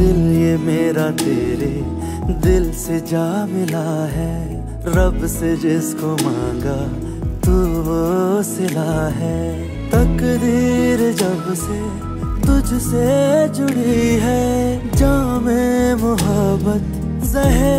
दिल ये मेरा तेरे दिल से जा मिला है। रब से जिसको मांगा तू वो सिला है। तकदीर जब से तुझसे जुड़ी है। जामे मोहब्बत जहे